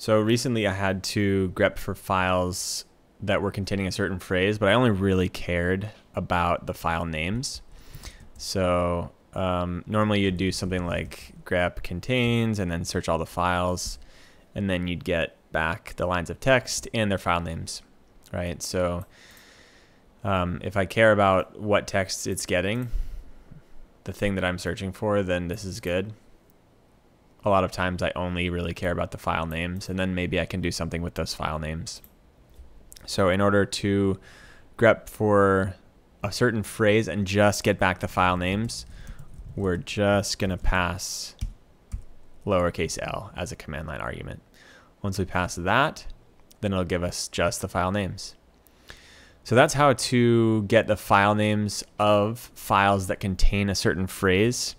So recently I had to grep for files that were containing a certain phrase, but I only really cared about the file names. So um, normally you'd do something like grep contains and then search all the files, and then you'd get back the lines of text and their file names, right? So um, if I care about what text it's getting, the thing that I'm searching for, then this is good a lot of times I only really care about the file names and then maybe I can do something with those file names. So in order to grep for a certain phrase and just get back the file names, we're just to pass lowercase l as a command line argument. Once we pass that, then it'll give us just the file names. So that's how to get the file names of files that contain a certain phrase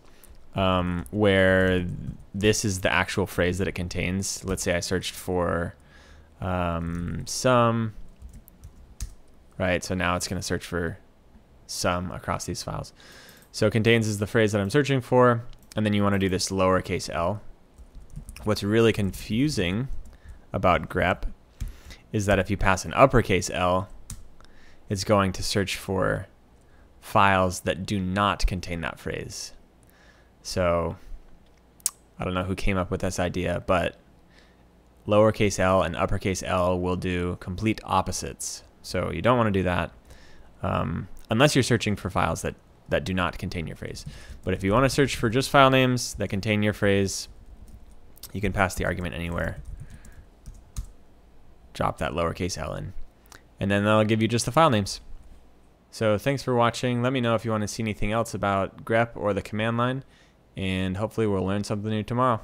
um, where this is the actual phrase that it contains. Let's say I searched for um, some, right? So now it's going to search for some across these files. So contains is the phrase that I'm searching for, and then you want to do this lowercase l. What's really confusing about grep is that if you pass an uppercase L, it's going to search for files that do not contain that phrase. So I don't know who came up with this idea, but lowercase l and uppercase L will do complete opposites. So you don't want to do that um, unless you're searching for files that, that do not contain your phrase. But if you want to search for just file names that contain your phrase, you can pass the argument anywhere. Drop that lowercase l in. And then that'll give you just the file names. So thanks for watching. Let me know if you want to see anything else about grep or the command line and hopefully we'll learn something new tomorrow.